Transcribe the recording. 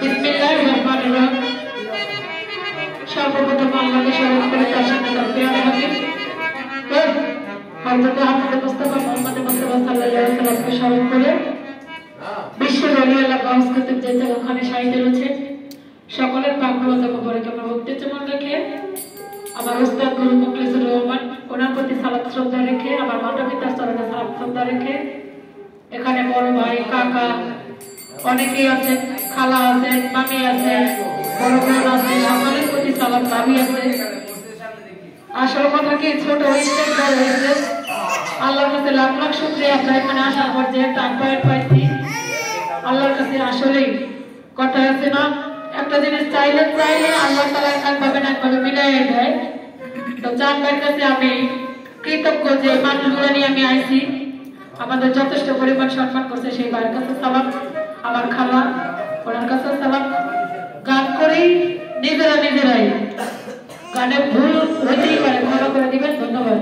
বিসমিল্লাহির রহমানির রহিম সর্বপ্রথম আল্লাহকে স্মরণ করে তার সাথে তার প্রিয় হাবিব মুস্তাফা মুহাম্মদ মুস্তাফা সাল্লাল্লাহু আলাইহি ওয়াসাল্লামকে স্মরণ করে বিশ্বের অলিয়াল্লাহ গাউস কুতুব যে ওখানে সাহিত্য রয়েছে, সকলের মোবারকে আমরা উত্তেজমান রেখে, আমার উস্তাদ গুরু ওনার প্রতি সালাত শ্রদ্ধা রেখে, আমার মাতা পিতার চরণে শ্রদ্ধা রেখে, এখানে বড় ভাই, কাকা, অনেকেই আছে খালা আছে মামি আছে বড় বোন আছে সকলের প্রতি সালাত ভাবি আছে। আসল কথা কি ছোট হয়েছে, বড় হয়েছে? আল্লাহর কাছে লাখ লাখ শুক্রিয়া আমরা এখানে আসার পর যে একটা আপ্যায়ন পাইছি। আল্লাহর কাছে আসলেই কথা আছে না? একটা জিনিস চাইলে চাইলে আল্লাহ তালা একভাবে না একভাবে মিলাই দেয়। তো ভাইয়ের কাছে আমি কৃতজ্ঞ যে মানুষগুলো নিয়ে আমি আইছি। আমাদের যথেষ্ট পরিমাণ সম্মান করছে সেই ভাইয়ের কাছে সালাম। আমার খালা কোরআন কাছে সালাম। গান করেই, নিজেরা নিজেরাই। গানে ভুল হইতেই পারে ক্ষমা করে দিবেন, ধন্যবাদ।